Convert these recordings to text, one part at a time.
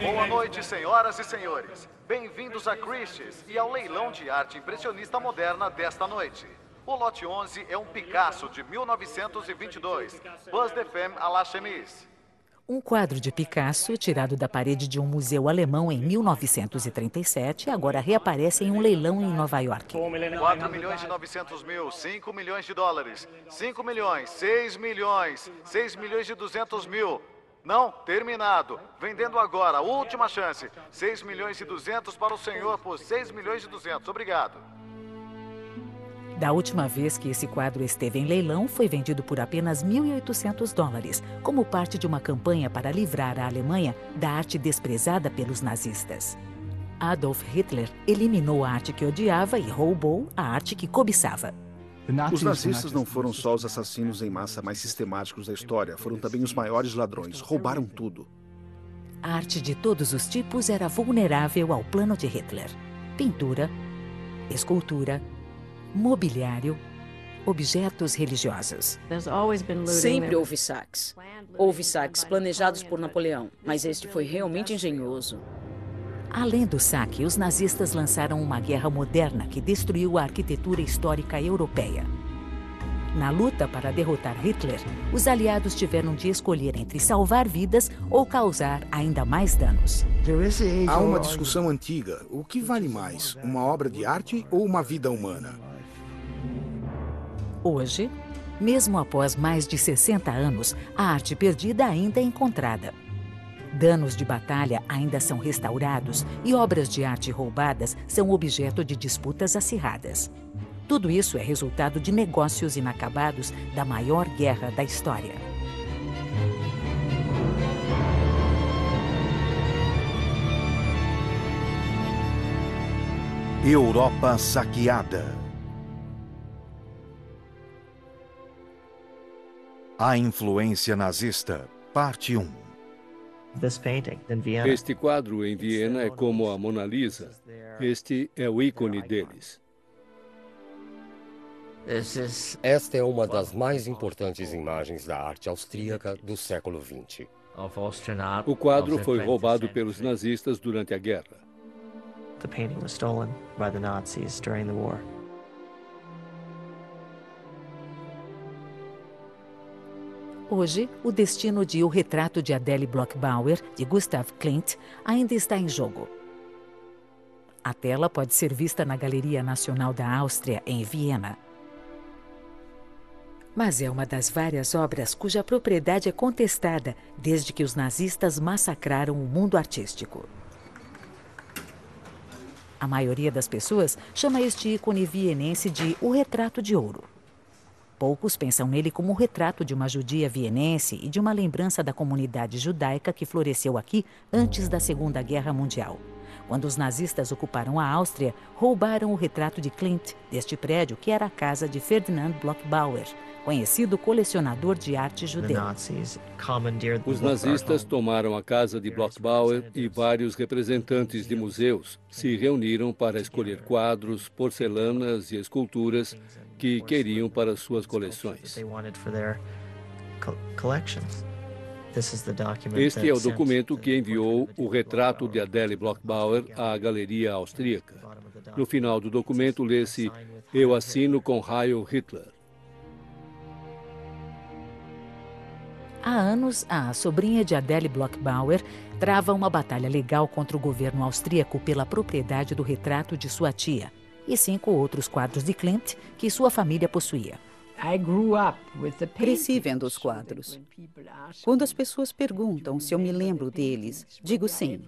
Boa noite, senhoras e senhores. Bem-vindos a Christie's e ao leilão de arte impressionista moderna desta noite. O lote 11 é um Picasso de 1922, Buzz de Femme à la chemise. Um quadro de Picasso, tirado da parede de um museu alemão em 1937, agora reaparece em um leilão em Nova York. 4 milhões e 900 mil, 5 milhões de dólares, 5 milhões, 6 milhões, 6 milhões e 200 mil. Não, terminado. Vendendo agora, última chance. 6 milhões e 200 para o senhor por 6 milhões e 200. Obrigado. Da última vez que esse quadro esteve em leilão, foi vendido por apenas 1.800 dólares, como parte de uma campanha para livrar a Alemanha da arte desprezada pelos nazistas. Adolf Hitler eliminou a arte que odiava e roubou a arte que cobiçava. Os nazistas não foram só os assassinos em massa mais sistemáticos da história, foram também os maiores ladrões. Roubaram tudo. A arte de todos os tipos era vulnerável ao plano de Hitler: pintura, escultura, mobiliário, objetos religiosos. Sempre houve saques. Houve saques planejados por Napoleão, mas este foi realmente engenhoso. Além do saque, os nazistas lançaram uma guerra moderna que destruiu a arquitetura histórica europeia. Na luta para derrotar Hitler, os aliados tiveram de escolher entre salvar vidas ou causar ainda mais danos. Há uma discussão antiga: o que vale mais, uma obra de arte ou uma vida humana? Hoje, mesmo após mais de 60 anos, a arte perdida ainda é encontrada. Danos de batalha ainda são restaurados e obras de arte roubadas são objeto de disputas acirradas. Tudo isso é resultado de negócios inacabados da maior guerra da história. Europa saqueada. A influência nazista, parte 1. Este quadro em Viena é como a Mona Lisa. Este é o ícone deles. Esta é uma das mais importantes imagens da arte austríaca do século XX. O quadro foi roubado pelos nazistas durante a guerra. The painting was stolen by the Nazis during the war. Hoje, o destino de O Retrato de Adele Bloch-Bauer, de Gustav Klimt, ainda está em jogo. A tela pode ser vista na Galeria Nacional da Áustria, em Viena. Mas é uma das várias obras cuja propriedade é contestada desde que os nazistas massacraram o mundo artístico. A maioria das pessoas chama este ícone vienense de O Retrato de Ouro. Poucos pensam nele como um retrato de uma judia vienense e de uma lembrança da comunidade judaica que floresceu aqui antes da Segunda Guerra Mundial. Quando os nazistas ocuparam a Áustria, roubaram o retrato de Klimt deste prédio que era a casa de Ferdinand Bloch-Bauer, conhecido colecionador de arte judeu. Os nazistas tomaram a casa de Bloch-Bauer e vários representantes de museus se reuniram para escolher quadros, porcelanas e esculturas que queriam para suas coleções. Este é o documento que enviou o retrato de Adele Bloch-Bauer à Galeria Austríaca. No final do documento lê-se: Eu assino com Heil Hitler. Há anos, a sobrinha de Adele Bloch-Bauer trava uma batalha legal contra o governo austríaco pela propriedade do retrato de sua tia e cinco outros quadros de Klimt que sua família possuía. Cresci vendo os quadros. Quando as pessoas perguntam se eu me lembro deles, digo sim.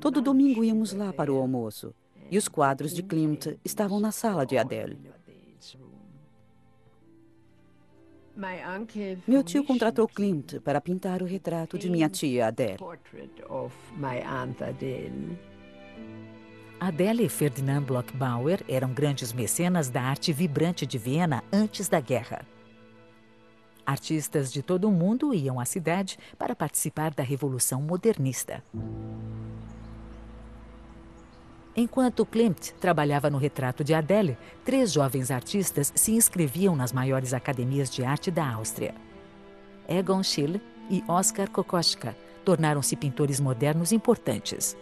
Todo domingo íamos lá para o almoço e os quadros de Klimt estavam na sala de Adele. Meu tio contratou Klimt para pintar o retrato de minha tia Adele. Adele e Ferdinand Bloch-Bauer eram grandes mecenas da arte vibrante de Viena antes da guerra. Artistas de todo o mundo iam à cidade para participar da Revolução Modernista. Enquanto Klimt trabalhava no retrato de Adele, três jovens artistas se inscreviam nas maiores academias de arte da Áustria. Egon Schiele e Oskar Kokoschka tornaram-se pintores modernos importantes.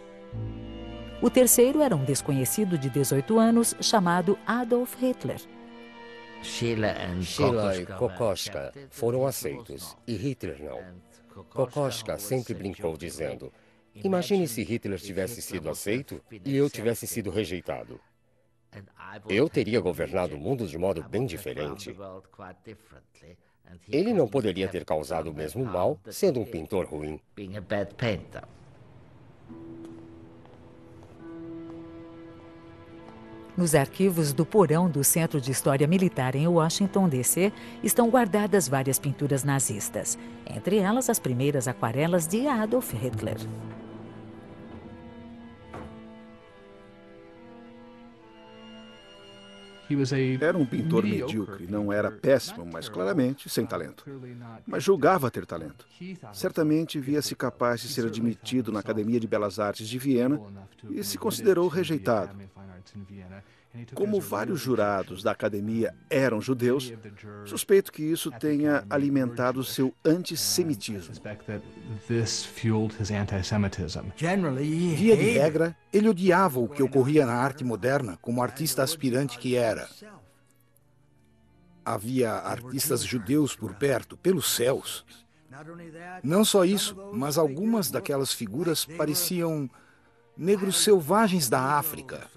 O terceiro era um desconhecido de 18 anos chamado Adolf Hitler. Sheila e Kokoschka foram aceitos e Hitler não. Kokoschka sempre brincou dizendo: Imagine se Hitler tivesse sido aceito e eu tivesse sido rejeitado. Eu teria governado o mundo de modo bem diferente. Ele não poderia ter causado o mesmo mal sendo um pintor ruim. Nos arquivos do porão do Centro de História Militar em Washington, D.C., estão guardadas várias pinturas nazistas, entre elas as primeiras aquarelas de Adolf Hitler. Era um pintor medíocre, não era péssimo, mas claramente sem talento. Mas julgava ter talento. Certamente via-se capaz de ser admitido na Academia de Belas Artes de Viena e se considerou rejeitado. Como vários jurados da academia eram judeus, suspeito que isso tenha alimentado seu antissemitismo. Via de regra, ele odiava o que ocorria na arte moderna como artista aspirante que era. Havia artistas judeus por perto, pelos céus. Não só isso, mas algumas daquelas figuras pareciam negros selvagens da África.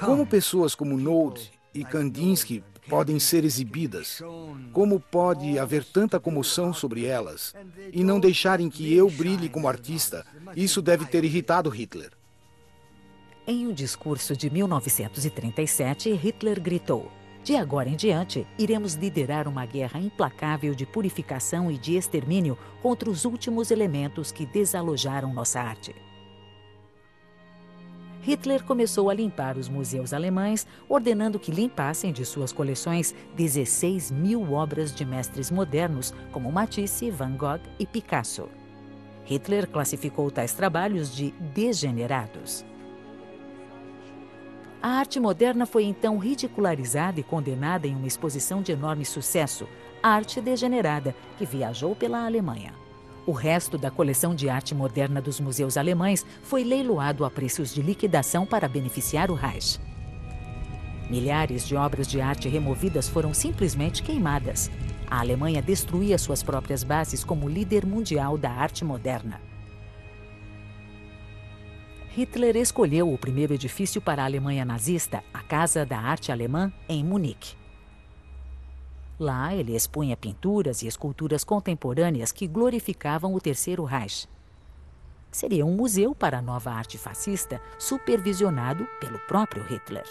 Como pessoas como Node e Kandinsky podem ser exibidas? Como pode haver tanta comoção sobre elas e não deixarem que eu brilhe como artista? Isso deve ter irritado Hitler. Em um discurso de 1937, Hitler gritou: De agora em diante, iremos liderar uma guerra implacável de purificação e de extermínio contra os últimos elementos que desalojaram nossa arte. Hitler começou a limpar os museus alemães, ordenando que limpassem de suas coleções 16 mil obras de mestres modernos, como Matisse, Van Gogh e Picasso. Hitler classificou tais trabalhos de degenerados. A arte moderna foi então ridicularizada e condenada em uma exposição de enorme sucesso, Arte Degenerada, que viajou pela Alemanha. O resto da coleção de arte moderna dos museus alemães foi leiloado a preços de liquidação para beneficiar o Reich. Milhares de obras de arte removidas foram simplesmente queimadas. A Alemanha destruía suas próprias bases como líder mundial da arte moderna. Hitler escolheu o primeiro edifício para a Alemanha nazista, a Casa da Arte Alemã, em Munique. Lá, ele expunha pinturas e esculturas contemporâneas que glorificavam o Terceiro Reich. Seria um museu para a nova arte fascista, supervisionado pelo próprio Hitler.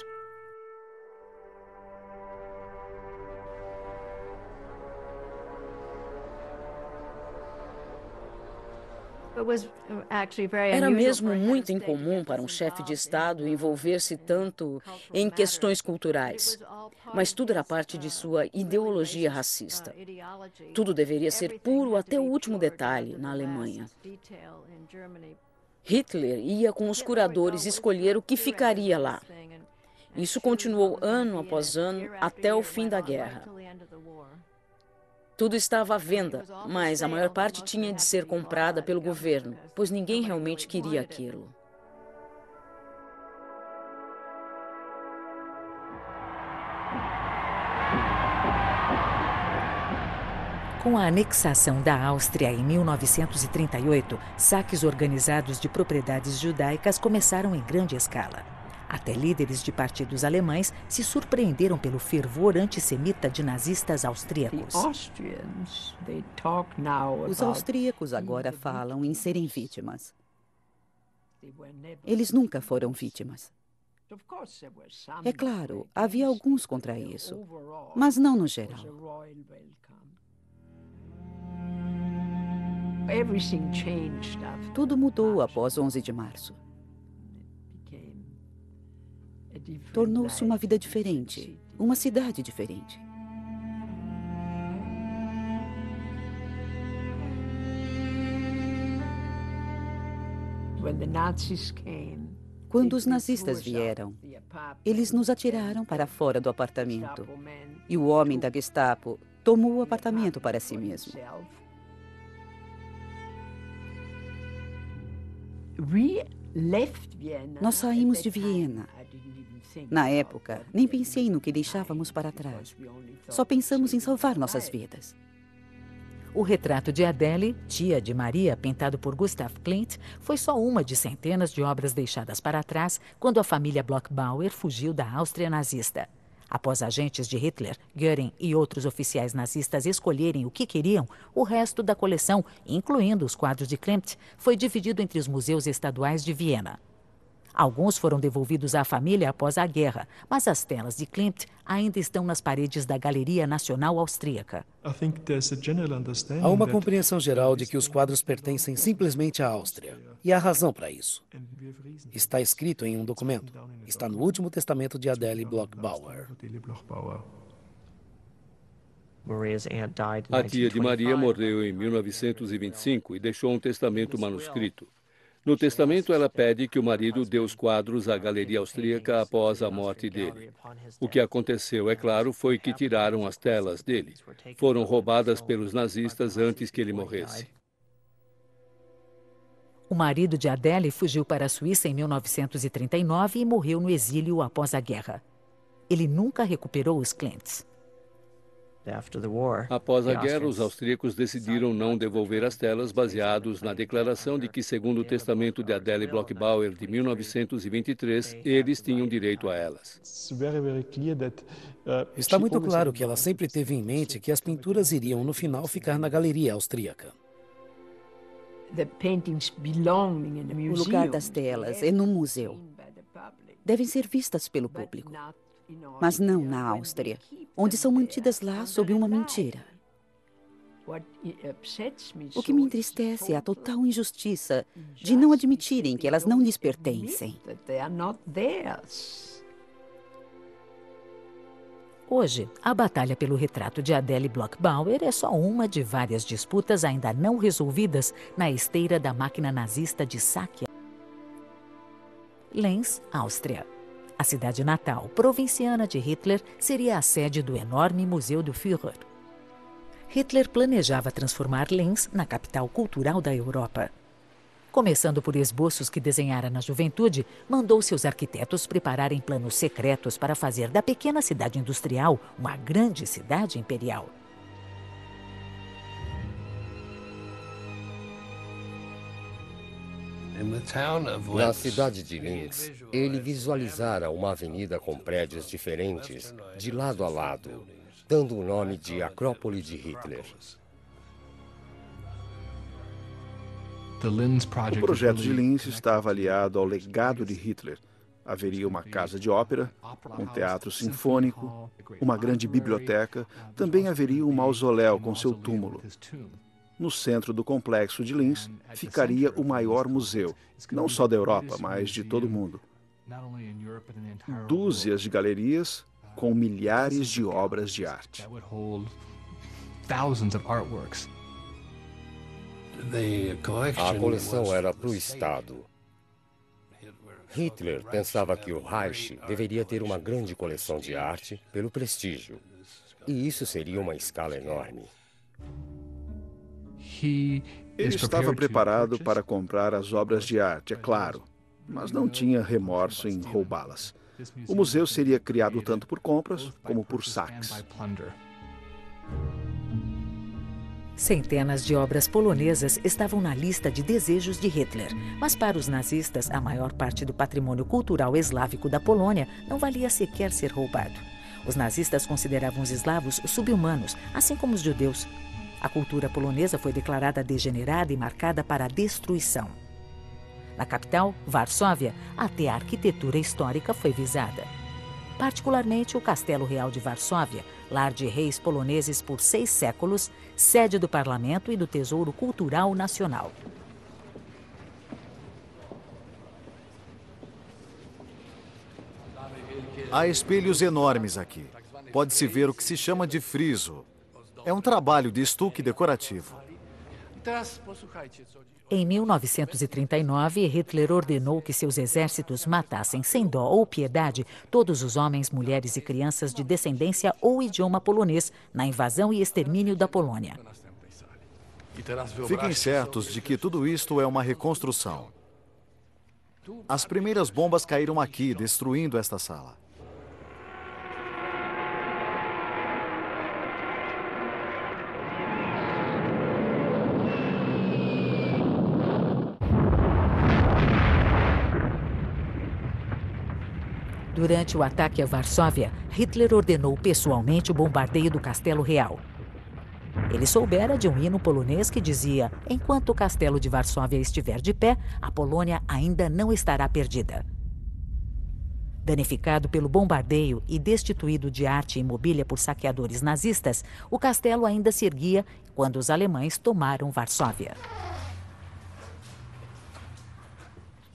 Era mesmo muito incomum para um chefe de Estado envolver-se tanto em questões culturais. Mas tudo era parte de sua ideologia racista. Tudo deveria ser puro até o último detalhe na Alemanha. Hitler ia com os curadores escolher o que ficaria lá. Isso continuou ano após ano até o fim da guerra. Tudo estava à venda, mas a maior parte tinha de ser comprada pelo governo, pois ninguém realmente queria aquilo. Com a anexação da Áustria em 1938, saques organizados de propriedades judaicas começaram em grande escala. Até líderes de partidos alemães se surpreenderam pelo fervor antissemita de nazistas austríacos. Os austríacos agora falam em serem vítimas. Eles nunca foram vítimas. É claro, havia alguns contra isso, mas não no geral. Tudo mudou após 11 de março. Tornou-se uma vida diferente, uma cidade diferente. Quando os nazistas vieram, eles nos atiraram para fora do apartamento. E o homem da Gestapo tomou o apartamento para si mesmo. Nós saímos de Viena. Na época, nem pensei no que deixávamos para trás. Só pensamos em salvar nossas vidas. O retrato de Adele, tia de Maria, pintado por Gustav Klimt, foi só uma de centenas de obras deixadas para trás quando a família Bloch-Bauer fugiu da Áustria nazista. Após agentes de Hitler, Göring e outros oficiais nazistas escolherem o que queriam, o resto da coleção, incluindo os quadros de Klimt, foi dividido entre os museus estaduais de Viena. Alguns foram devolvidos à família após a guerra, mas as telas de Klimt ainda estão nas paredes da Galeria Nacional Austríaca. Há uma compreensão geral de que os quadros pertencem simplesmente à Áustria. E há razão para isso. Está escrito em um documento. Está no último testamento de Adele Bloch-Bauer. A tia de Maria morreu em 1925 e deixou um testamento manuscrito. No testamento, ela pede que o marido dê os quadros à galeria austríaca após a morte dele. O que aconteceu, é claro, foi que tiraram as telas dele. Foram roubadas pelos nazistas antes que ele morresse. O marido de Adele fugiu para a Suíça em 1939 e morreu no exílio após a guerra. Ele nunca recuperou os clientes. Após a guerra, os austríacos decidiram não devolver as telas baseados na declaração de que, segundo o testamento de Adele Bloch-Bauer de 1923, eles tinham direito a elas. Está muito claro que ela sempre teve em mente que as pinturas iriam, no final, ficar na galeria austríaca. O lugar das telas é no museu. Devem ser vistas pelo público mas não na Áustria, onde são mantidas lá sob uma mentira. O que me entristece é a total injustiça de não admitirem que elas não lhes pertencem. Hoje, a batalha pelo retrato de Adele Bloch-Bauer é só uma de várias disputas ainda não resolvidas na esteira da máquina nazista de saque. Lenz, Áustria. A cidade natal provinciana de Hitler seria a sede do enorme Museu do Führer. Hitler planejava transformar Linz na capital cultural da Europa. Começando por esboços que desenhara na juventude, mandou seus arquitetos prepararem planos secretos para fazer da pequena cidade industrial uma grande cidade imperial. Na cidade de Linz, ele visualizara uma avenida com prédios diferentes, de lado a lado, dando o nome de Acrópole de Hitler. O projeto de Linz estava aliado ao legado de Hitler. Haveria uma casa de ópera, um teatro sinfônico, uma grande biblioteca, também haveria um mausoléu com seu túmulo. No centro do complexo de Linz ficaria o maior museu, não só da Europa, mas de todo o mundo. Dúzias de galerias com milhares de obras de arte. A coleção era para o Estado. Hitler pensava que o Reich deveria ter uma grande coleção de arte pelo prestígio. E isso seria uma escala enorme. Ele estava preparado para comprar as obras de arte, é claro, mas não tinha remorso em roubá-las. O museu seria criado tanto por compras como por saques. Centenas de obras polonesas estavam na lista de desejos de Hitler, mas para os nazistas, a maior parte do patrimônio cultural eslávico da Polônia não valia sequer ser roubado. Os nazistas consideravam os eslavos subhumanos, assim como os judeus, a cultura polonesa foi declarada degenerada e marcada para a destruição. Na capital, Varsóvia, até a arquitetura histórica foi visada. Particularmente o Castelo Real de Varsóvia, lar de reis poloneses por seis séculos, sede do parlamento e do Tesouro Cultural Nacional. Há espelhos enormes aqui. Pode-se ver o que se chama de friso, é um trabalho de estuque decorativo. Em 1939, Hitler ordenou que seus exércitos matassem sem dó ou piedade todos os homens, mulheres e crianças de descendência ou idioma polonês na invasão e extermínio da Polônia. Fiquem certos de que tudo isto é uma reconstrução. As primeiras bombas caíram aqui, destruindo esta sala. Durante o ataque a Varsóvia, Hitler ordenou pessoalmente o bombardeio do Castelo Real. Ele soubera de um hino polonês que dizia: Enquanto o castelo de Varsóvia estiver de pé, a Polônia ainda não estará perdida. Danificado pelo bombardeio e destituído de arte e mobília por saqueadores nazistas, o castelo ainda se erguia quando os alemães tomaram Varsóvia.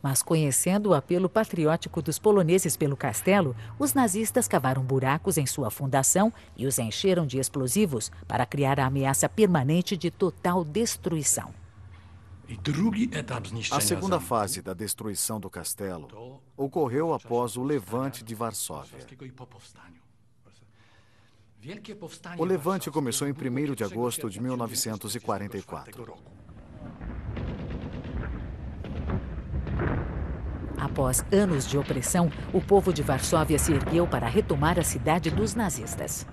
Mas conhecendo o apelo patriótico dos poloneses pelo castelo, os nazistas cavaram buracos em sua fundação e os encheram de explosivos para criar a ameaça permanente de total destruição. A segunda fase da destruição do castelo ocorreu após o levante de Varsóvia. O levante começou em 1 de agosto de 1944. Após anos de opressão, o povo de Varsóvia se ergueu para retomar a cidade dos nazistas.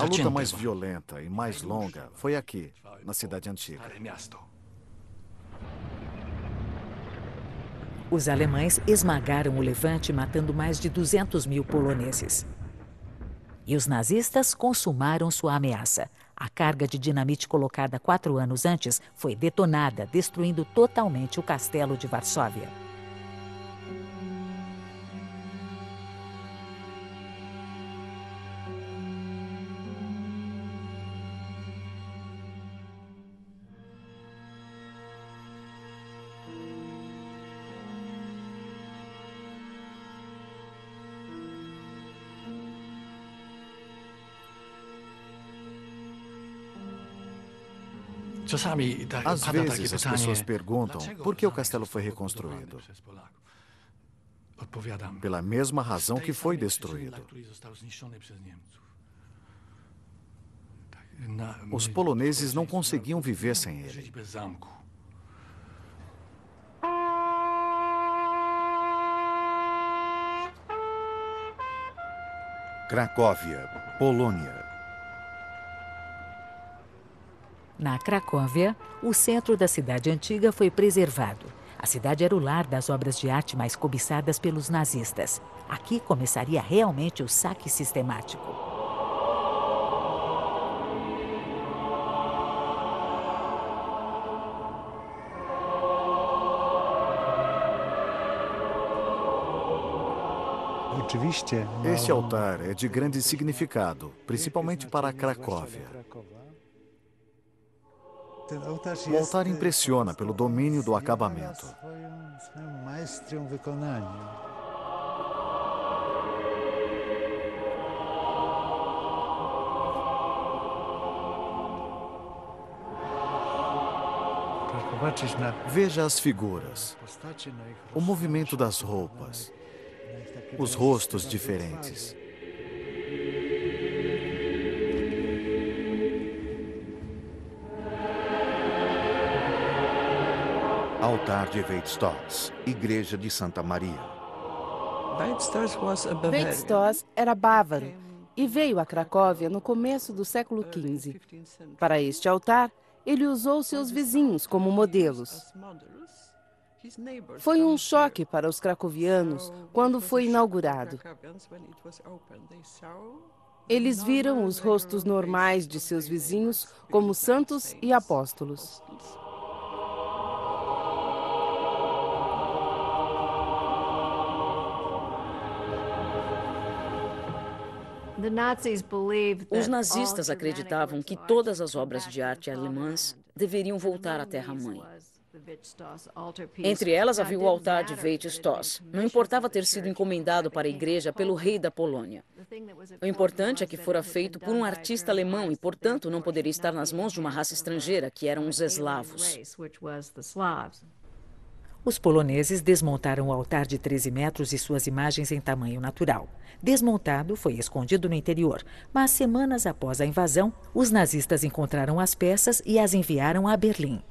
A luta mais violenta e mais longa foi aqui, na cidade antiga. Os alemães esmagaram o levante, matando mais de 200 mil poloneses. E os nazistas consumaram sua ameaça. A carga de dinamite colocada quatro anos antes foi detonada, destruindo totalmente o castelo de Varsóvia. Às vezes as pessoas perguntam por que o castelo foi reconstruído. Pela mesma razão que foi destruído. Os poloneses não conseguiam viver sem ele. Cracóvia, Polônia. Na Cracóvia, o centro da cidade antiga foi preservado. A cidade era o lar das obras de arte mais cobiçadas pelos nazistas. Aqui começaria realmente o saque sistemático. Este altar é de grande significado, principalmente para Cracóvia. O altar impressiona pelo domínio do acabamento. Veja as figuras, o movimento das roupas, os rostos diferentes. Altar de Weitstoss, Igreja de Santa Maria. Weitstoss era bávaro e veio a Cracóvia no começo do século XV. Para este altar, ele usou seus vizinhos como modelos. Foi um choque para os cracovianos quando foi inaugurado. Eles viram os rostos normais de seus vizinhos como santos e apóstolos. Os nazistas acreditavam que todas as obras de arte alemãs deveriam voltar à terra-mãe. Entre elas havia o altar de Weitstoss. Não importava ter sido encomendado para a igreja pelo rei da Polônia. O importante é que fora feito por um artista alemão e, portanto, não poderia estar nas mãos de uma raça estrangeira, que eram os eslavos. Os poloneses desmontaram o altar de 13 metros e suas imagens em tamanho natural. Desmontado, foi escondido no interior, mas semanas após a invasão, os nazistas encontraram as peças e as enviaram a Berlim.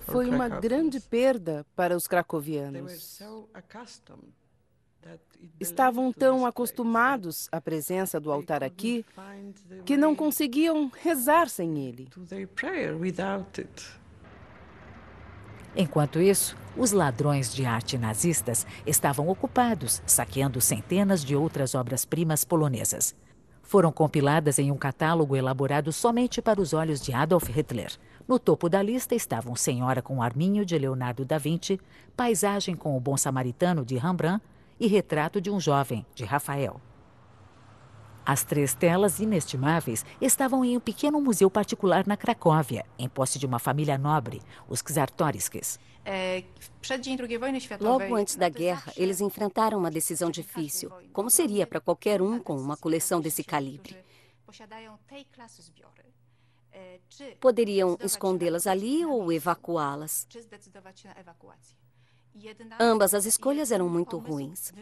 Foi uma grande perda para os cracovianos. Estavam tão acostumados à presença do altar aqui que não conseguiam rezar sem ele. Enquanto isso, os ladrões de arte nazistas estavam ocupados saqueando centenas de outras obras-primas polonesas. Foram compiladas em um catálogo elaborado somente para os olhos de Adolf Hitler. No topo da lista estavam Senhora com Arminho, de Leonardo da Vinci, Paisagem com o Bom Samaritano, de Rembrandt, e Retrato de um Jovem, de Rafael. As três telas inestimáveis estavam em um pequeno museu particular na Cracóvia, em posse de uma família nobre, os Czartoryskis. Logo antes da guerra, eles enfrentaram uma decisão difícil. Como seria para qualquer um com uma coleção desse calibre? Poderiam escondê-las ali ou evacuá-las? Ambas as escolhas eram muito ruins.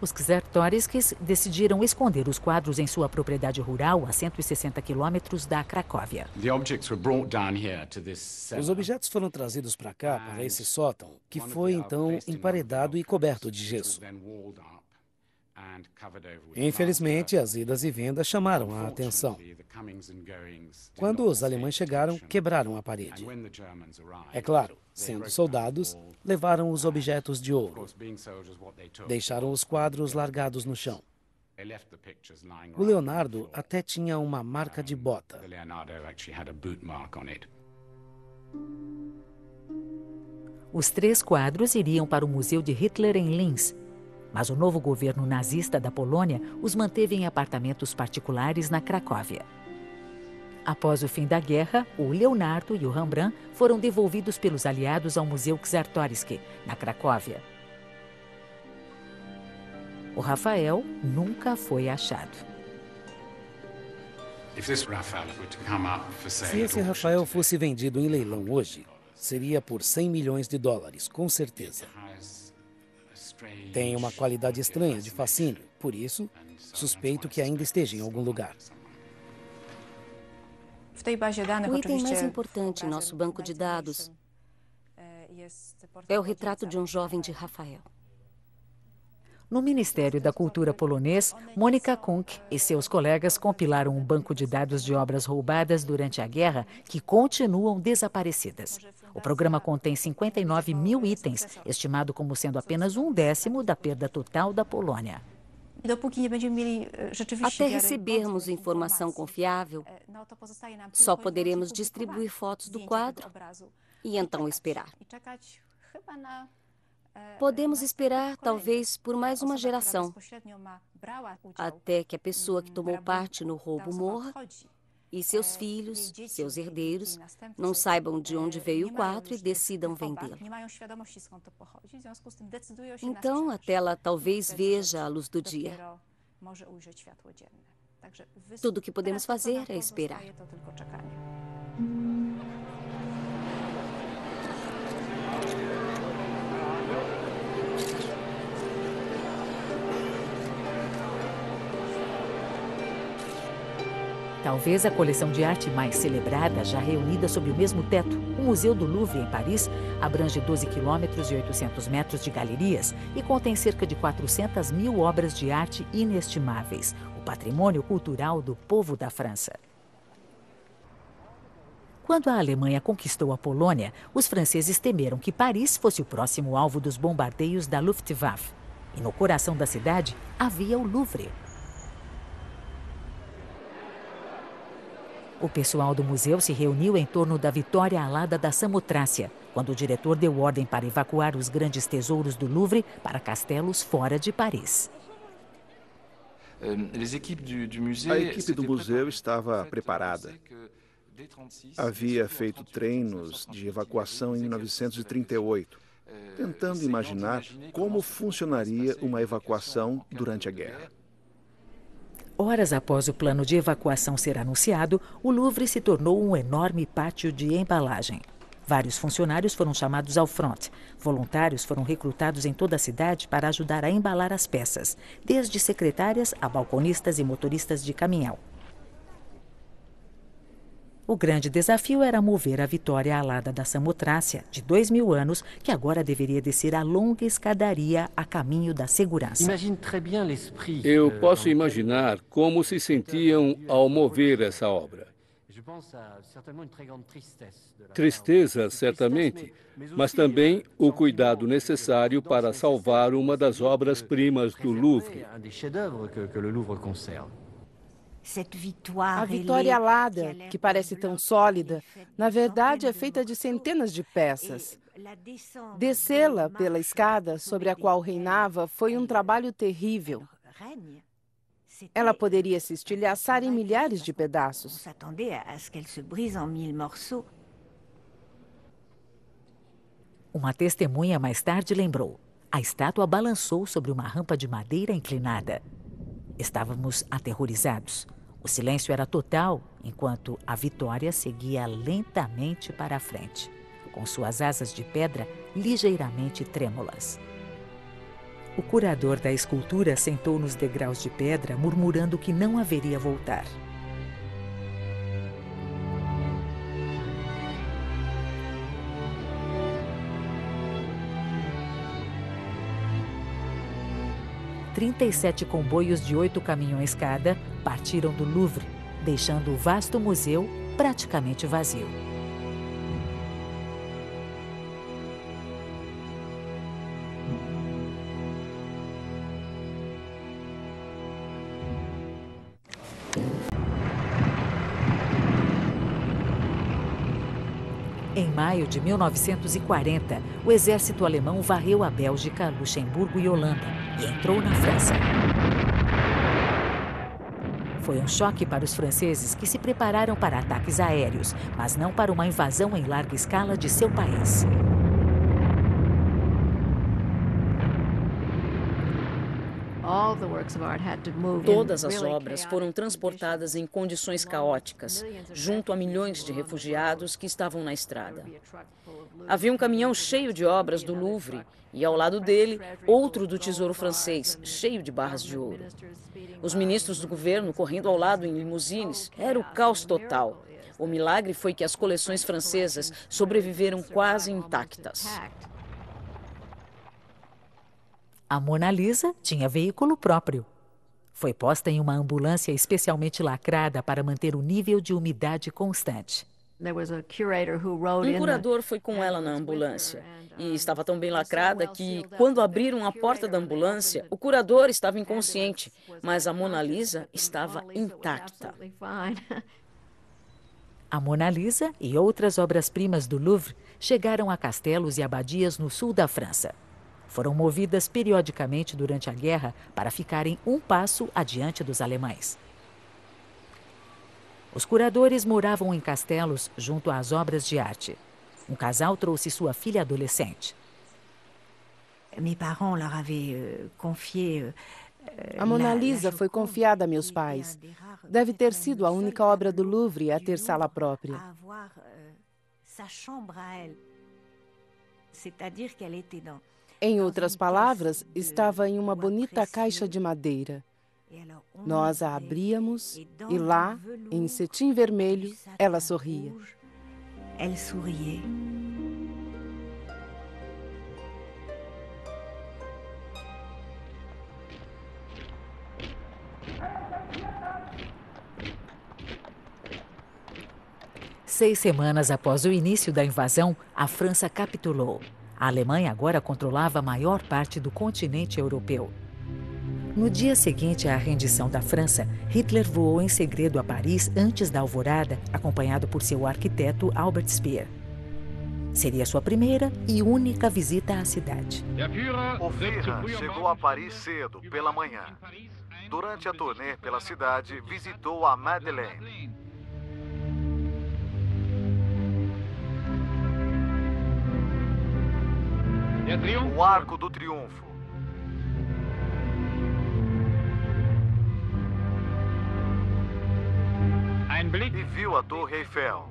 Os Czartoryskis decidiram esconder os quadros em sua propriedade rural a 160 quilômetros da Cracóvia. Os objetos foram trazidos para cá, para esse sótão, que foi então emparedado e coberto de gesso. Infelizmente, as idas e vendas chamaram a atenção. Quando os alemães chegaram, quebraram a parede. É claro, sendo soldados, levaram os objetos de ouro. Deixaram os quadros largados no chão. O Leonardo até tinha uma marca de bota. Os três quadros iriam para o Museu de Hitler em Linz, mas o novo governo nazista da Polônia os manteve em apartamentos particulares na Cracóvia. Após o fim da guerra, o Leonardo e o Rembrandt foram devolvidos pelos aliados ao Museu Czartoryski, na Cracóvia. O Rafael nunca foi achado. Se esse Rafael fosse vendido em leilão hoje, seria por 100 milhões de dólares, com certeza. Tem uma qualidade estranha de fascínio, por isso, suspeito que ainda esteja em algum lugar. O item mais importante em nosso banco de dados é o retrato de um jovem de Rafael. No Ministério da Cultura polonês, Mônica Kunk e seus colegas compilaram um banco de dados de obras roubadas durante a guerra que continuam desaparecidas. O programa contém 59 mil itens, estimado como sendo apenas um décimo da perda total da Polônia. Até recebermos informação confiável, só poderemos distribuir fotos do quadro e então esperar. Podemos esperar, talvez, por mais uma geração, até que a pessoa que tomou parte no roubo morra e seus filhos, seus herdeiros, não saibam de onde veio o quadro e decidam vendê-lo. Então, a tela talvez veja a luz do dia. Tudo o que podemos fazer é esperar. Talvez a coleção de arte mais celebrada, já reunida sob o mesmo teto, o Museu do Louvre, em Paris, abrange 12 quilômetros e 800 metros de galerias e contém cerca de 400 mil obras de arte inestimáveis, o patrimônio cultural do povo da França. Quando a Alemanha conquistou a Polônia, os franceses temeram que Paris fosse o próximo alvo dos bombardeios da Luftwaffe. E no coração da cidade havia o Louvre, O pessoal do museu se reuniu em torno da vitória alada da Samotrácia, quando o diretor deu ordem para evacuar os grandes tesouros do Louvre para castelos fora de Paris. A equipe do museu estava preparada. Havia feito treinos de evacuação em 1938, tentando imaginar como funcionaria uma evacuação durante a guerra. Horas após o plano de evacuação ser anunciado, o Louvre se tornou um enorme pátio de embalagem. Vários funcionários foram chamados ao front. Voluntários foram recrutados em toda a cidade para ajudar a embalar as peças, desde secretárias a balconistas e motoristas de caminhão. O grande desafio era mover a vitória alada da Samotrácia, de dois mil anos, que agora deveria descer a longa escadaria a caminho da segurança. Eu posso imaginar como se sentiam ao mover essa obra. Tristeza, certamente, mas também o cuidado necessário para salvar uma das obras-primas do Louvre. A vitória alada, que parece tão sólida, na verdade é feita de centenas de peças. Descê-la pela escada sobre a qual reinava foi um trabalho terrível. Ela poderia se estilhaçar em milhares de pedaços. Uma testemunha mais tarde lembrou: a estátua balançou sobre uma rampa de madeira inclinada. Estávamos aterrorizados. O silêncio era total enquanto a Vitória seguia lentamente para a frente, com suas asas de pedra ligeiramente trêmulas. O curador da escultura sentou nos degraus de pedra, murmurando que não haveria voltar. Trinta e sete comboios de oito caminhões cada partiram do Louvre, deixando o vasto museu praticamente vazio. Maio de 1940, o exército alemão varreu a Bélgica, Luxemburgo e Holanda e entrou na França. Foi um choque para os franceses que se prepararam para ataques aéreos, mas não para uma invasão em larga escala de seu país. Todas as obras foram transportadas em condições caóticas, junto a milhões de refugiados que estavam na estrada. Havia um caminhão cheio de obras do Louvre e, ao lado dele, outro do Tesouro Francês, cheio de barras de ouro. Os ministros do governo correndo ao lado em limusines. Era o caos total. O milagre foi que as coleções francesas sobreviveram quase intactas. A Mona Lisa tinha veículo próprio. Foi posta em uma ambulância especialmente lacrada para manter o nível de umidade constante. Um curador foi com ela na ambulância e estava tão bem lacrada que, quando abriram a porta da ambulância, o curador estava inconsciente, mas a Mona Lisa estava intacta. A Mona Lisa e outras obras-primas do Louvre chegaram a castelos e abadias no sul da França foram movidas periodicamente durante a guerra para ficarem um passo adiante dos alemães. Os curadores moravam em castelos junto às obras de arte. Um casal trouxe sua filha adolescente. Euh, euh, a Mona Lisa foi confiada a meus pais. Deve ter sido a única obra do Louvre a ter sala própria. C'est-à-dire qu'elle était dans em outras palavras, estava em uma bonita caixa de madeira. Nós a abríamos e lá, em cetim vermelho, ela sorria. Ela sorria. Seis semanas após o início da invasão, a França capitulou. A Alemanha agora controlava a maior parte do continente europeu. No dia seguinte à rendição da França, Hitler voou em segredo a Paris antes da alvorada, acompanhado por seu arquiteto Albert Speer. Seria sua primeira e única visita à cidade. O Führer chegou a Paris cedo, pela manhã. Durante a turnê pela cidade, visitou a Madeleine, O Arco do Triunfo. E viu a Torre Eiffel.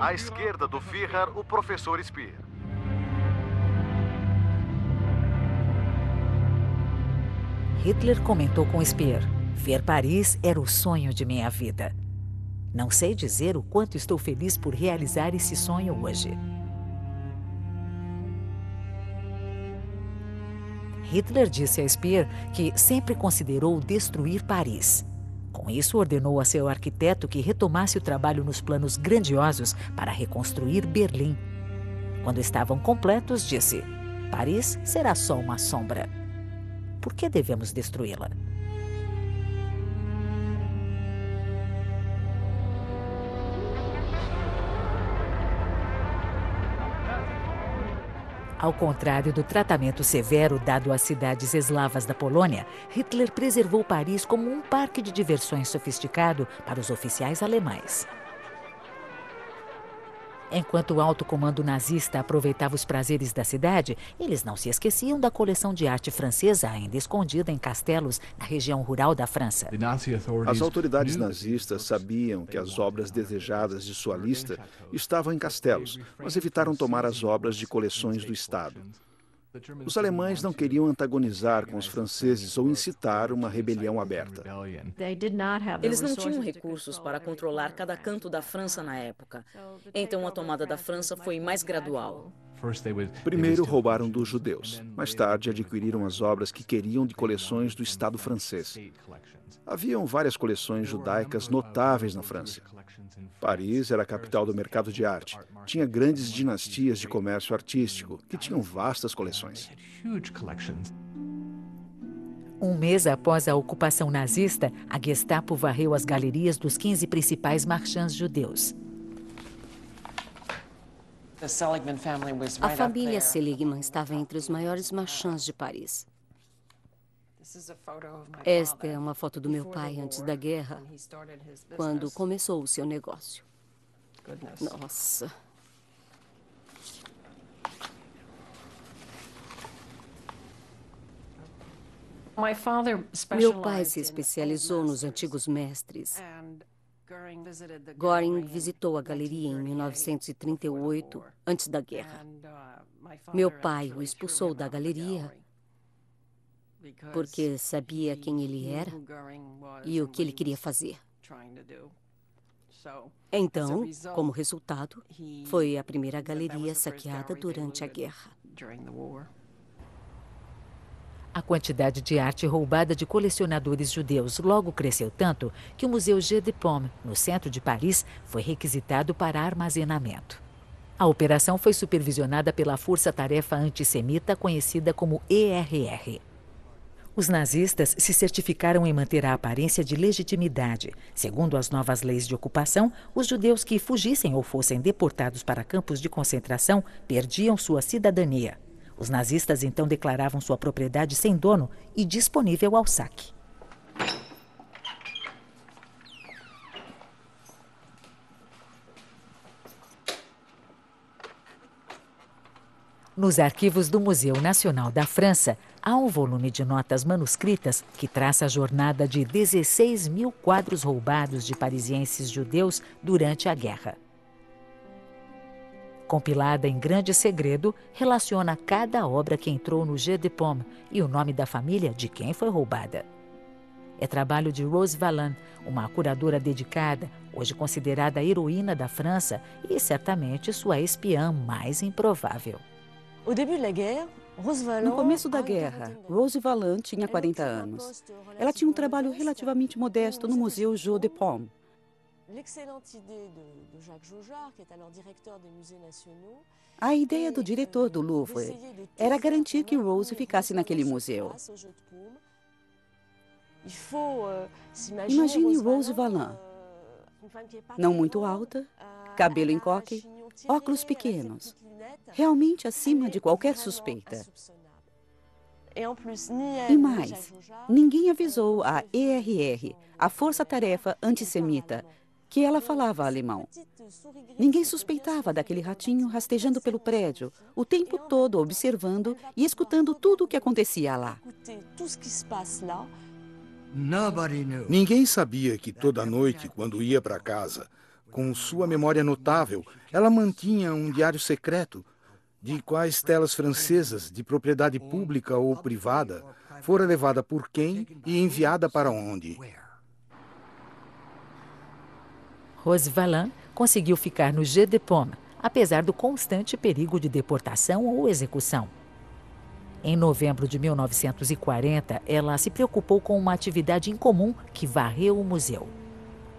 À esquerda do Führer, o professor Speer. Hitler comentou com Speer: Ver Paris era o sonho de minha vida. Não sei dizer o quanto estou feliz por realizar esse sonho hoje. Hitler disse a Speer que sempre considerou destruir Paris. Com isso, ordenou a seu arquiteto que retomasse o trabalho nos planos grandiosos para reconstruir Berlim. Quando estavam completos, disse: Paris será só uma sombra. Por que devemos destruí-la? Ao contrário do tratamento severo dado às cidades eslavas da Polônia, Hitler preservou Paris como um parque de diversões sofisticado para os oficiais alemães. Enquanto o alto comando nazista aproveitava os prazeres da cidade, eles não se esqueciam da coleção de arte francesa ainda escondida em castelos na região rural da França. As autoridades nazistas sabiam que as obras desejadas de sua lista estavam em castelos, mas evitaram tomar as obras de coleções do Estado. Os alemães não queriam antagonizar com os franceses ou incitar uma rebelião aberta. Eles não tinham recursos para controlar cada canto da França na época. Então a tomada da França foi mais gradual. Primeiro roubaram dos judeus. Mais tarde adquiriram as obras que queriam de coleções do Estado francês. Haviam várias coleções judaicas notáveis na França. Paris era a capital do mercado de arte. Tinha grandes dinastias de comércio artístico, que tinham vastas coleções. Um mês após a ocupação nazista, a Gestapo varreu as galerias dos 15 principais marchands judeus. A família Seligman estava entre os maiores marchands de Paris. Esta é uma foto do meu pai antes da guerra, quando começou o seu negócio. Nossa. Meu pai se especializou nos antigos mestres. Goring visitou a galeria em 1938, antes da guerra. Meu pai o expulsou da galeria porque sabia quem ele era e o que ele queria fazer. Então, como resultado, foi a primeira galeria saqueada durante a guerra. A quantidade de arte roubada de colecionadores judeus logo cresceu tanto que o Museu G de Pomme, no centro de Paris, foi requisitado para armazenamento. A operação foi supervisionada pela Força Tarefa Antissemita conhecida como ERR. Os nazistas se certificaram em manter a aparência de legitimidade. Segundo as novas leis de ocupação, os judeus que fugissem ou fossem deportados para campos de concentração perdiam sua cidadania. Os nazistas então declaravam sua propriedade sem dono e disponível ao saque. Nos arquivos do Museu Nacional da França, há um volume de notas manuscritas que traça a jornada de 16 mil quadros roubados de parisienses judeus durante a guerra. Compilada em grande segredo, relaciona cada obra que entrou no Jeu de Pomme e o nome da família de quem foi roubada. É trabalho de Rose Valland, uma curadora dedicada, hoje considerada a heroína da França e certamente sua espiã mais improvável. No começo da guerra, Rose Valland tinha 40 anos. Ela tinha um trabalho relativamente modesto no Museu Jeu de Paume. A ideia do diretor do Louvre era garantir que Rose ficasse naquele museu. Imagine Rose Valland, não muito alta, cabelo em coque, óculos pequenos, realmente acima de qualquer suspeita. E mais, ninguém avisou a ERR, a Força-Tarefa Antissemita, que ela falava alemão. Ninguém suspeitava daquele ratinho rastejando pelo prédio, o tempo todo observando e escutando tudo o que acontecia lá. Ninguém sabia que toda noite, quando ia para casa, Com sua memória notável, ela mantinha um diário secreto de quais telas francesas, de propriedade pública ou privada, fora levada por quem e enviada para onde. Rose Valin conseguiu ficar no de Paume, apesar do constante perigo de deportação ou execução. Em novembro de 1940, ela se preocupou com uma atividade incomum que varreu o museu.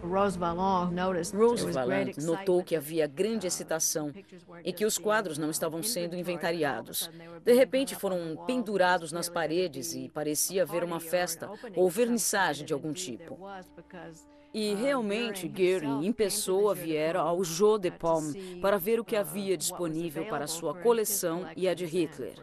Rose Valon notou que havia grande excitação e que os quadros não estavam sendo inventariados. De repente foram pendurados nas paredes e parecia haver uma festa ou vernissagem de algum tipo. E realmente Goering em pessoa viera ao Jeu de Paume para ver o que havia disponível para sua coleção e a de Hitler.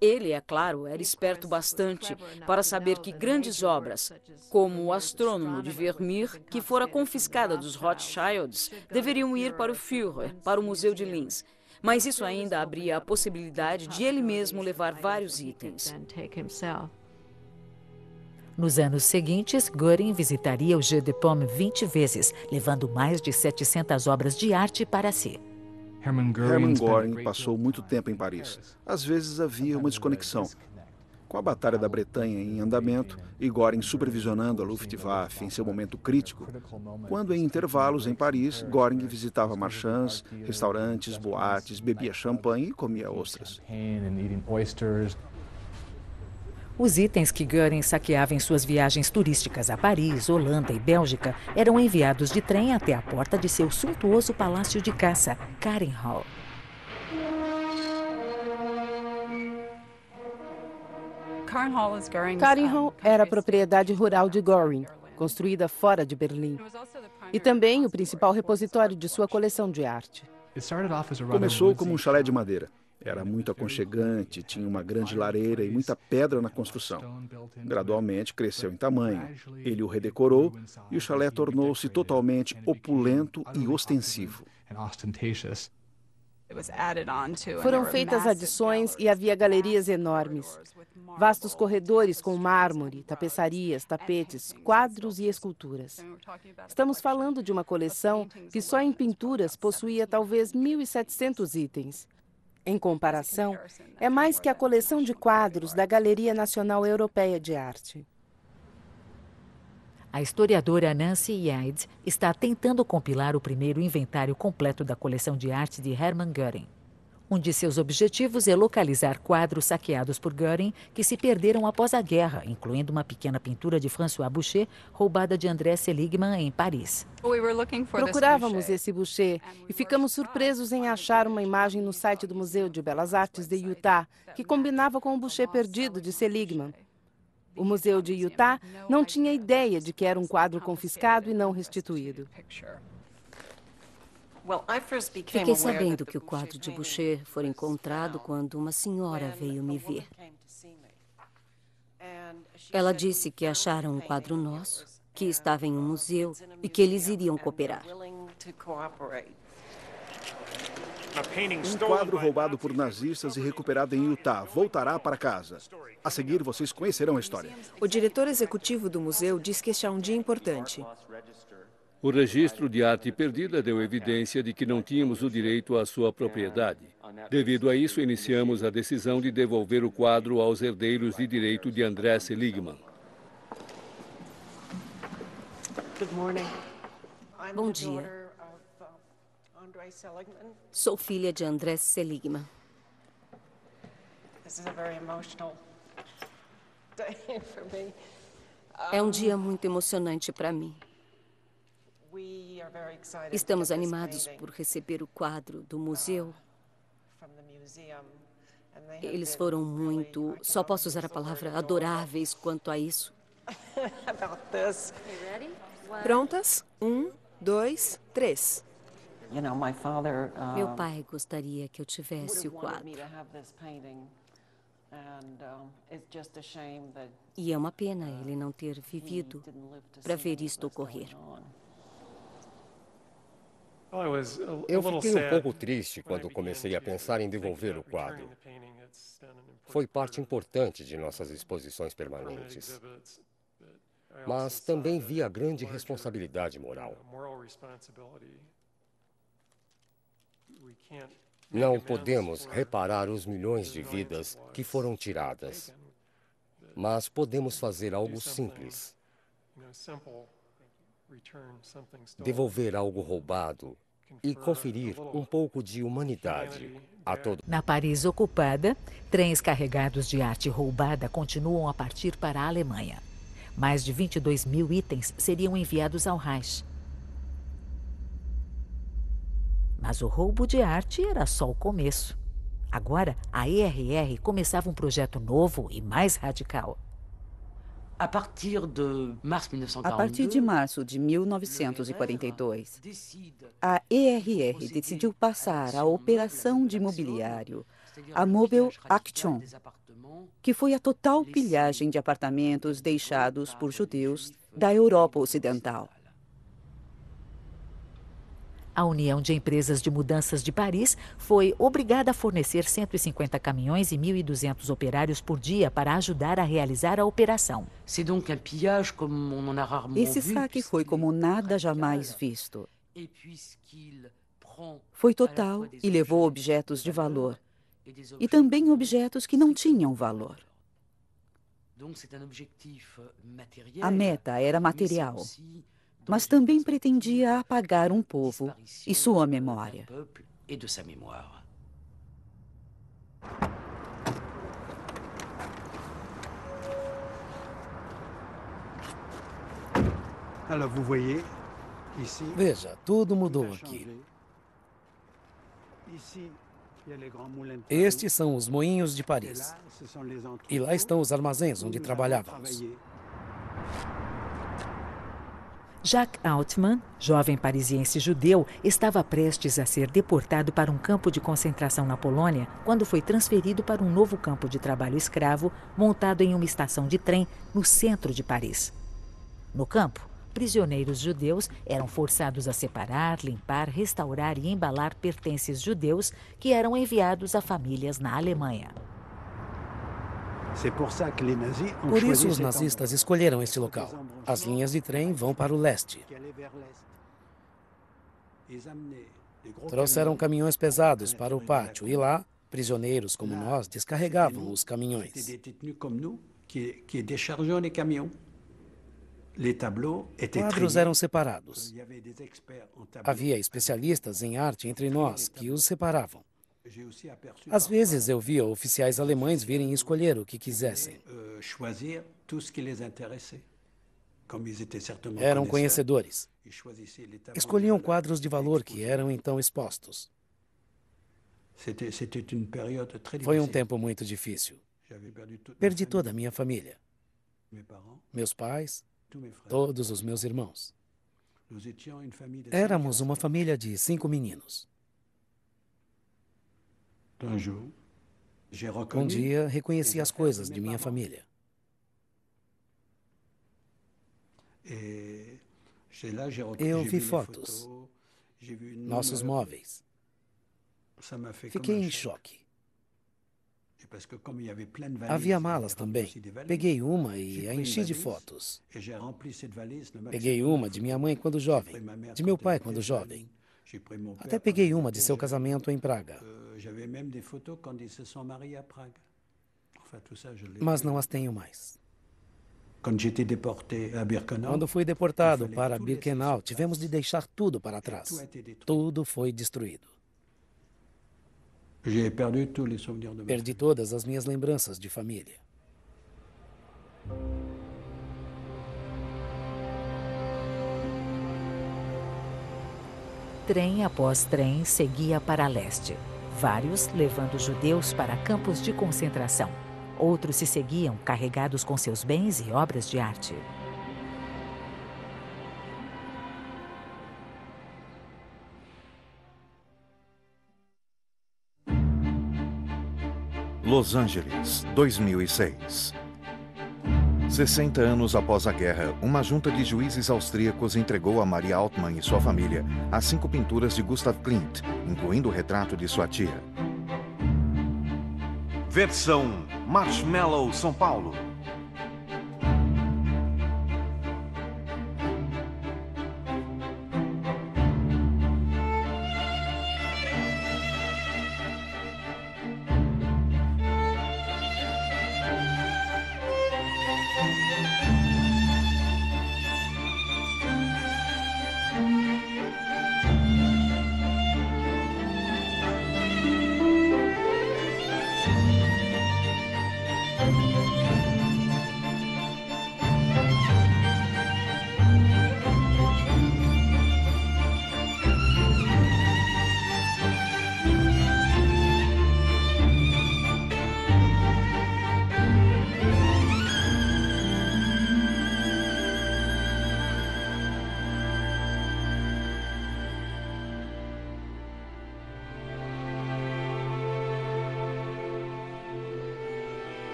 Ele, é claro, era esperto bastante para saber que grandes obras, como o Astrônomo de Vermeer, que fora confiscada dos Rothschilds, deveriam ir para o Führer, para o Museu de Linz. Mas isso ainda abria a possibilidade de ele mesmo levar vários itens. Nos anos seguintes, Göring visitaria o Jeu de Paume 20 vezes, levando mais de 700 obras de arte para si. Hermann Göring passou muito tempo em Paris. Às vezes havia uma desconexão. Com a Batalha da Bretanha em andamento e Göring supervisionando a Luftwaffe em seu momento crítico, quando em intervalos em Paris, Göring visitava marchands, restaurantes, boates, bebia champanhe e comia ostras. Os itens que Göring saqueava em suas viagens turísticas a Paris, Holanda e Bélgica eram enviados de trem até a porta de seu suntuoso palácio de caça, Karenhall. Karenhall era propriedade rural de Göring, construída fora de Berlim, e também o principal repositório de sua coleção de arte. Começou como um chalé de madeira. Era muito aconchegante, tinha uma grande lareira e muita pedra na construção. Gradualmente cresceu em tamanho. Ele o redecorou e o chalé tornou-se totalmente opulento e ostensivo. Foram feitas adições e havia galerias enormes. Vastos corredores com mármore, tapeçarias, tapetes, quadros e esculturas. Estamos falando de uma coleção que só em pinturas possuía talvez 1.700 itens. Em comparação, é mais que a coleção de quadros da Galeria Nacional Europeia de Arte. A historiadora Nancy Yeads está tentando compilar o primeiro inventário completo da coleção de arte de Hermann Göring. Um de seus objetivos é localizar quadros saqueados por Göring que se perderam após a guerra, incluindo uma pequena pintura de François Boucher roubada de André Seligman em Paris. Procurávamos esse Boucher e ficamos surpresos em achar uma imagem no site do Museu de Belas Artes de Utah que combinava com o Boucher perdido de Seligman. O Museu de Utah não tinha ideia de que era um quadro confiscado e não restituído. Fiquei sabendo que o quadro de Boucher foi encontrado quando uma senhora veio me ver. Ela disse que acharam um quadro nosso, que estava em um museu e que eles iriam cooperar. Um quadro roubado por nazistas e recuperado em Utah voltará para casa. A seguir, vocês conhecerão a história. O diretor executivo do museu diz que este é um dia importante. O registro de arte perdida deu evidência de que não tínhamos o direito à sua propriedade. Devido a isso, iniciamos a decisão de devolver o quadro aos herdeiros de direito de André Seligman. Bom dia. Sou filha de André Seligman. É um dia muito emocionante para mim. Estamos animados por receber o quadro do museu. Eles foram muito, só posso usar a palavra adoráveis quanto a isso. Prontas? Um, dois, três. Meu pai gostaria que eu tivesse o quadro. E é uma pena ele não ter vivido para ver isto ocorrer. Eu fiquei um pouco triste quando comecei a pensar em devolver o quadro. Foi parte importante de nossas exposições permanentes. Mas também vi a grande responsabilidade moral. Não podemos reparar os milhões de vidas que foram tiradas, mas podemos fazer algo simples. Devolver algo roubado e conferir um pouco de humanidade a todo. Na Paris ocupada, trens carregados de arte roubada continuam a partir para a Alemanha. Mais de 22 mil itens seriam enviados ao Reich. Mas o roubo de arte era só o começo. Agora, a ERR começava um projeto novo e mais radical. A partir de março de 1942, a ERR decidiu passar a operação de mobiliário a Mobile Action, que foi a total pilhagem de apartamentos deixados por judeus da Europa Ocidental. A União de Empresas de Mudanças de Paris foi obrigada a fornecer 150 caminhões e 1.200 operários por dia para ajudar a realizar a operação. Esse saque foi como nada jamais visto. Foi total e levou objetos de valor, e também objetos que não tinham valor. A meta era material mas também pretendia apagar um povo e sua memória. Veja, tudo mudou aqui. Estes são os moinhos de Paris. E lá estão os armazéns onde trabalhávamos. Jacques Altman, jovem parisiense judeu, estava prestes a ser deportado para um campo de concentração na Polônia quando foi transferido para um novo campo de trabalho escravo montado em uma estação de trem no centro de Paris. No campo, prisioneiros judeus eram forçados a separar, limpar, restaurar e embalar pertences judeus que eram enviados a famílias na Alemanha. Por isso, os nazistas escolheram este local. As linhas de trem vão para o leste. Trouxeram caminhões pesados para o pátio e lá, prisioneiros como nós descarregavam os caminhões. Quadros eram separados. Havia especialistas em arte entre nós que os separavam. Às vezes eu via oficiais alemães virem escolher o que quisessem. Eram conhecedores. Escolhiam quadros de valor que eram então expostos. Foi um tempo muito difícil. Perdi toda a minha família. Meus pais, todos os meus irmãos. Éramos uma família de cinco meninos. Um dia reconheci as coisas de minha família. Eu vi fotos, nossos móveis. Fiquei em choque. Havia malas também. Peguei uma e a enchi de fotos. Peguei uma de minha mãe quando jovem, de meu pai quando jovem. Até peguei uma de seu casamento em Praga. Mas não as tenho mais. Quando fui deportado para Birkenau, tivemos de deixar tudo para trás. Tudo foi destruído. Perdi todas as minhas lembranças de família. Trem após trem seguia para leste vários levando judeus para campos de concentração. Outros se seguiam carregados com seus bens e obras de arte. Los Angeles, 2006. 60 anos após a guerra, uma junta de juízes austríacos entregou a Maria Altmann e sua família as cinco pinturas de Gustav Klimt, incluindo o retrato de sua tia. Versão Marshmallow São Paulo.